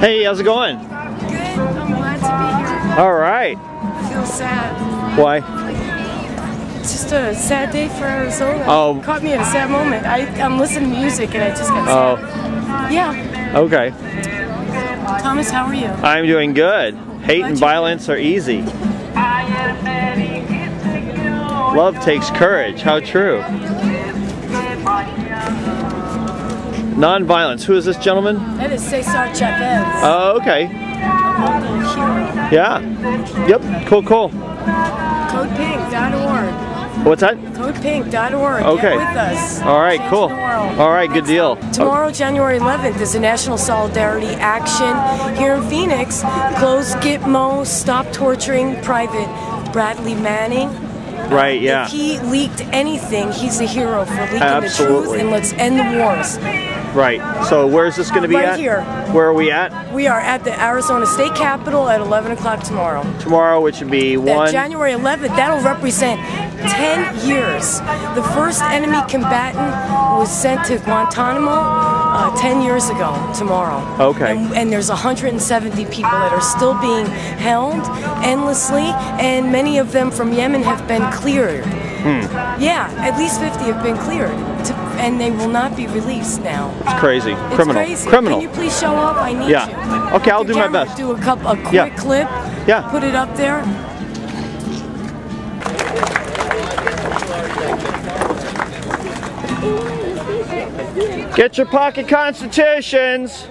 Hey, how's it going? Good. I'm glad to be here. All right. I feel sad. Why? It's just a sad day for Arizona. Oh. It caught me at a sad moment. I, I'm listening to music and I just got oh. sad. Oh. Yeah. Okay. Thomas, how are you? I'm doing good. Hate and violence are easy. Love takes courage. How true. Non-violence. Who is this gentleman? That is Cesar Chavez. Oh, okay. a local hero. Yeah. Yep. Cool, cool. CodePink.org. What's that? CodePink.org. Okay. Get with us. All right, Change cool. All right, good deal. Tomorrow, January 11th, is a national solidarity action here in Phoenix. Close Gitmo, stop torturing Private Bradley Manning. Right, yeah. If he leaked anything, he's a hero for leaking Absolutely. the truth, and let's end the wars. Right. So where's this going to be Right at? here. Where are we at? We are at the Arizona State Capitol at 11 o'clock tomorrow. Tomorrow, which would be That one. January 11th, that'll represent 10 years. The first enemy combatant was sent to Guantanamo uh, 10 years ago tomorrow. Okay. And, and there's 170 people that are still being held endlessly, and many of them from Yemen have been cleared. Hmm. Yeah, at least 50 have been cleared, to, and they will not be released now. It's crazy. It's Criminal. crazy. Criminal. Can you please show up? I need Yeah. you. Okay, I'll do my best. Do a couple, a quick Yeah. clip. Yeah. Put it up there. Get your pocket constitutions.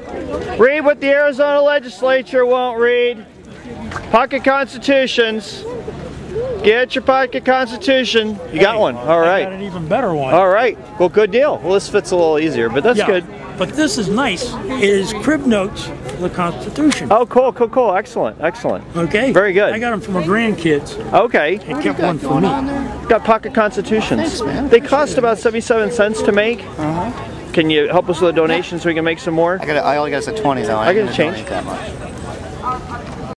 Read what the Arizona legislature won't read. Pocket constitutions. Get your pocket constitution. You got one. All right. I got an even better one. All right. Well, good deal. Well, this fits a little easier, but that's Yeah, good. But this is nice. It is crib notes for the Constitution. Oh, cool, cool, cool. Excellent, excellent. Okay. Very good. I got them from my grandkids. Okay. They kept one for me. Got pocket constitutions. They cost about 77 cents to make. Uh-huh. Can you help us with a donation so we can make some more? I got. I only got us a twenty though. I ain't got gonna change. that much.